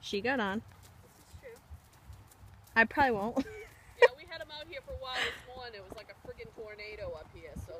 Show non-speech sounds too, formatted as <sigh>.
She got on. This is true. I probably won't. <laughs> <laughs> yeah, we had them out here for a while this morning. It was like a friggin' tornado up here, so